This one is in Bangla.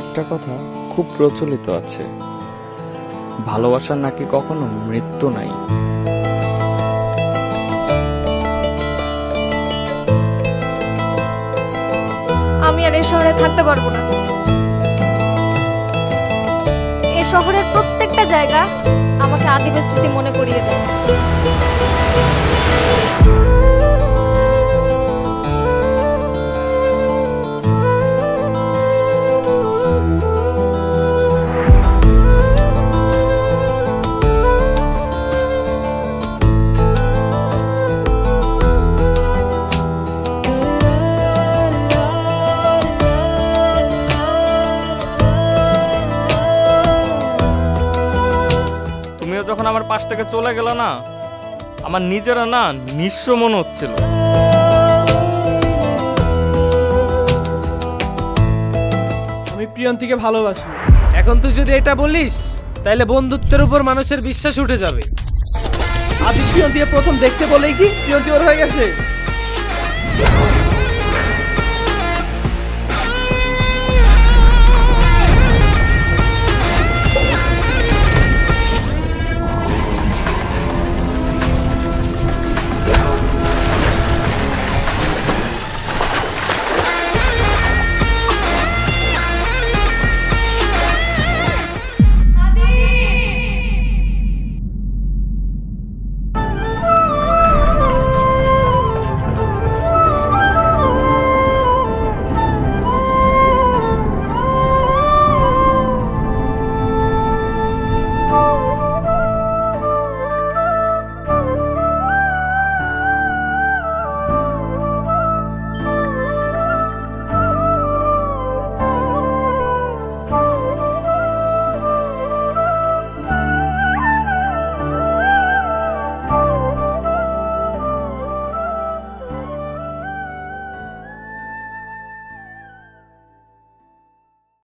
একটা কথা খুব প্রচলিত আছে। ভালোবাসার নাকি কখনো মৃত্যু নাই? আমি আর এই শহরে থাকতে পারব না। এই শহরের প্রত্যেকটা জায়গা আমাকে আদিবাসী স্মৃতি মনে করিয়ে দেয়। তুমিও যখন আমার পাশ থেকে চলে গেল না আমার নিজেরা না নিঃস্ব মনে হচ্ছিল। আমি প্রিয়ন্তীকে ভালোবাসি। এখন তুই যদি এটা বলিস তাহলে বন্ধুত্বের উপর মানুষের বিশ্বাস উঠে যাবে। আদি প্রিয়ন্তীকে প্রথম দেখতে বলেই কি প্রিয়ন্তী ওর হয়ে গেছে?